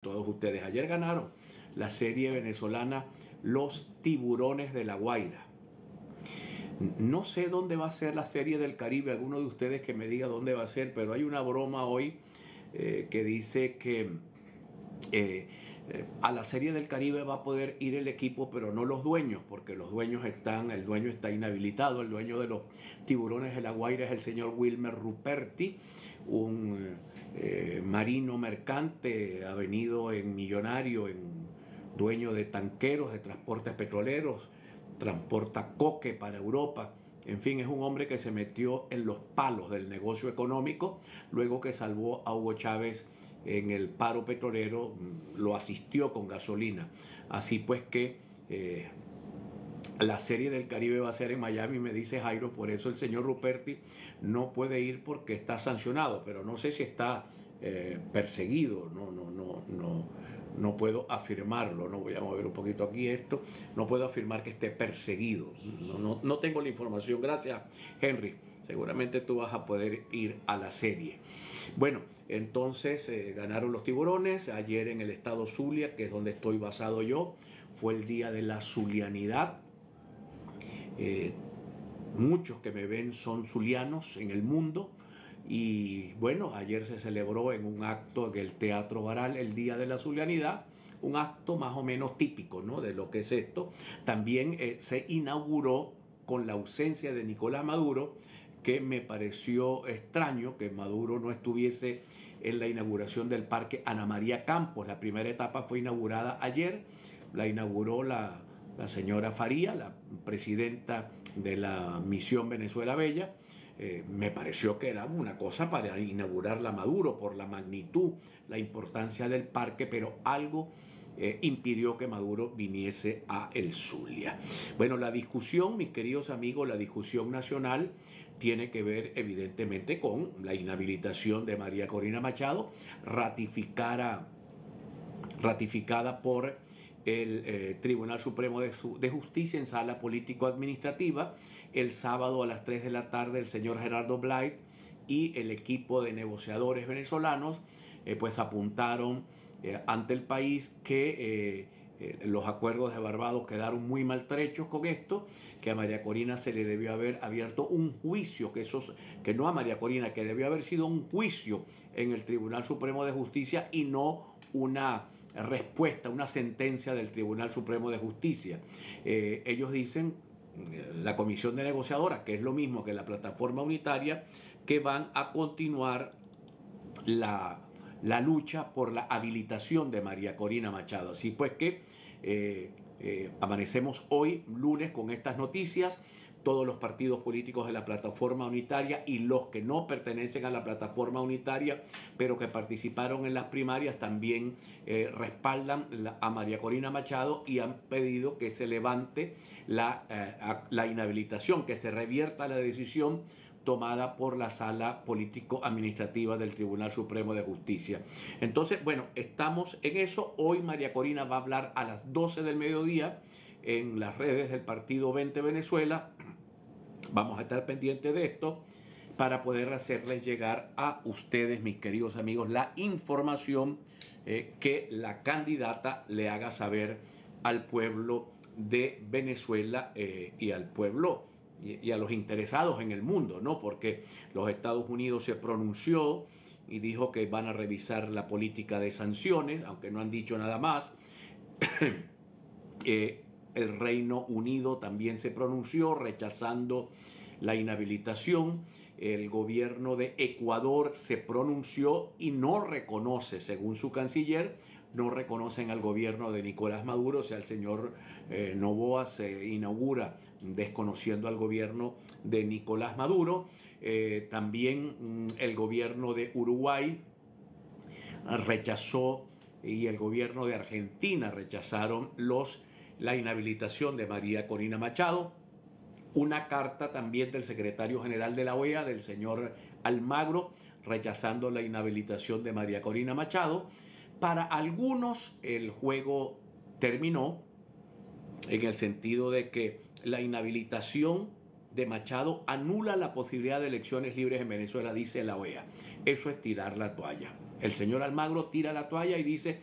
todos ustedes. Ayer ganaron la serie venezolana Los Tiburones de la Guaira. No sé dónde va a ser la serie del Caribe, alguno de ustedes que me diga dónde va a ser, pero hay una broma hoy eh, que dice que eh, eh, a la serie del Caribe va a poder ir el equipo, pero no los dueños, porque los dueños están, el dueño está inhabilitado, el dueño de los tiburones de la Guaira es el señor Wilmer Ruperti, un eh, marino mercante, ha venido en millonario, en dueño de tanqueros, de transportes petroleros, transporta coque para Europa. En fin, es un hombre que se metió en los palos del negocio económico, luego que salvó a Hugo Chávez en el paro petrolero, mm, lo asistió con gasolina. Así pues que eh, la serie del Caribe va a ser en Miami, me dice Jairo, por eso el señor Ruperti no puede ir porque está sancionado, pero no sé si está eh, perseguido, no, no, no, no, no puedo afirmarlo, no voy a mover un poquito aquí esto, no puedo afirmar que esté perseguido, no, no, tengo la información, gracias Henry, seguramente tú vas a poder ir a la serie. Bueno, entonces eh, ganaron los tiburones, ayer en el estado Zulia, que es donde estoy basado yo, fue el día de la zulianidad, eh, muchos que me ven son zulianos en el mundo. Y bueno, ayer se celebró en un acto en el Teatro Baral el Día de la Zulianidad, un acto más o menos típico ¿no? de lo que es esto. También eh, se inauguró con la ausencia de Nicolás Maduro, que me pareció extraño que Maduro no estuviese en la inauguración del Parque Ana María Campos. La primera etapa fue inaugurada ayer, la inauguró la, la señora Faría, la presidenta de la misión Venezuela Bella. Eh, me pareció que era una cosa para inaugurar la Maduro por la magnitud, la importancia del parque, pero algo eh, impidió que Maduro viniese a El Zulia. Bueno, la discusión, mis queridos amigos, la discusión nacional tiene que ver evidentemente con la inhabilitación de María Corina Machado, ratificada, ratificada por el eh, Tribunal Supremo de, Justicia en sala político-administrativa. El sábado a las 3 de la tarde el señor Gerardo Blight y el equipo de negociadores venezolanos eh, pues apuntaron eh, ante el país que los acuerdos de Barbados quedaron muy maltrechos con esto, que a María Corina se le debió haber abierto un juicio, que, eso, que no a María Corina, que debió haber sido un juicio en el Tribunal Supremo de Justicia y no una respuesta, una sentencia del Tribunal Supremo de Justicia. Eh, ellos dicen, eh, la comisión de negociadoras, que es lo mismo que la plataforma unitaria, que van a continuar la, lucha por la habilitación de María Corina Machado. Así pues que eh, amanecemos hoy, lunes, con estas noticias todos los partidos políticos de la plataforma unitaria y los que no pertenecen a la plataforma unitaria, pero que participaron en las primarias, también eh, respaldan a María Corina Machado y han pedido que se levante la, eh, la inhabilitación, que se revierta la decisión tomada por la sala político-administrativa del Tribunal Supremo de Justicia. Entonces, bueno, estamos en eso. Hoy María Corina va a hablar a las 12 del mediodía en las redes del Partido 20 Venezuela. Vamos a estar pendientes de esto para poder hacerles llegar a ustedes, mis queridos amigos, la información eh, que la candidata le haga saber al pueblo de Venezuela eh, y al pueblo y, a los interesados en el mundo, ¿no? Porque los Estados Unidos se pronunció y dijo que van a revisar la política de sanciones, aunque no han dicho nada más. eh, el Reino Unido también se pronunció rechazando la inhabilitación. El gobierno de Ecuador se pronunció y no reconoce, según su canciller, no reconocen al gobierno de Nicolás Maduro, o sea, el señor eh, Novoa se inaugura desconociendo al gobierno de Nicolás Maduro. Eh, también mm, el gobierno de Uruguay rechazó y el gobierno de Argentina rechazaron los la inhabilitación de María Corina Machado, una carta también del secretario general de la OEA, del señor Almagro, rechazando la inhabilitación de María Corina Machado. Para algunos el juego terminó en el sentido de que la inhabilitación de Machado anula la posibilidad de elecciones libres en Venezuela, dice la OEA. Eso es tirar la toalla. El señor Almagro tira la toalla y dice